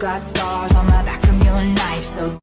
got scars on my back from your knife So